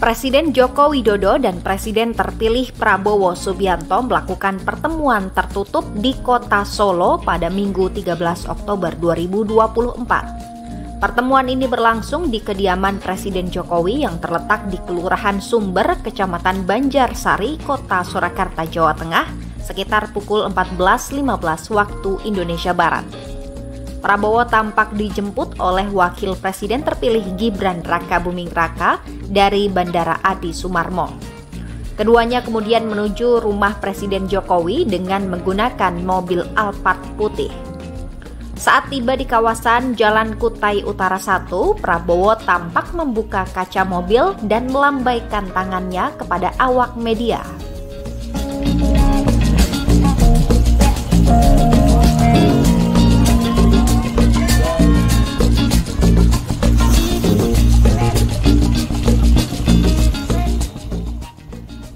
Presiden Joko Widodo dan Presiden terpilih Prabowo Subianto melakukan pertemuan tertutup di kota Solo pada Minggu 13 Oktober 2024. Pertemuan ini berlangsung di kediaman Presiden Jokowi yang terletak di Kelurahan Sumber, Kecamatan Banjarsari, Kota Surakarta, Jawa Tengah, sekitar pukul 14.15 waktu Indonesia Barat. Prabowo tampak dijemput oleh Wakil Presiden terpilih Gibran Raka Buming Raka dari Bandara Adi Sumarmo. Keduanya kemudian menuju rumah Presiden Jokowi dengan menggunakan mobil Alphard putih. Saat tiba di kawasan Jalan Kutai Utara 1, Prabowo tampak membuka kaca mobil dan melambaikan tangannya kepada awak media.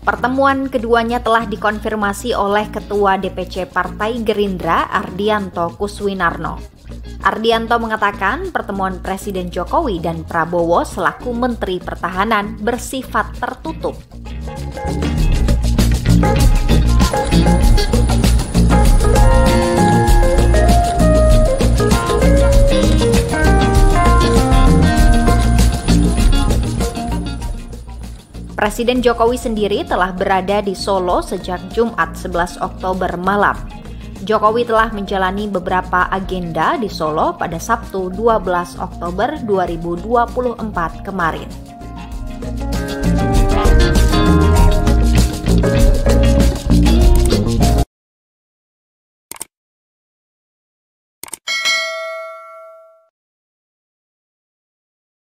Pertemuan keduanya telah dikonfirmasi oleh Ketua DPC Partai Gerindra Ardianto Kuswinarno. Ardianto mengatakan pertemuan Presiden Jokowi dan Prabowo selaku Menteri Pertahanan bersifat tertutup. Presiden Jokowi sendiri telah berada di Solo sejak Jumat 11 Oktober malam. Jokowi telah menjalani beberapa agenda di Solo pada Sabtu 12 Oktober 2024 kemarin.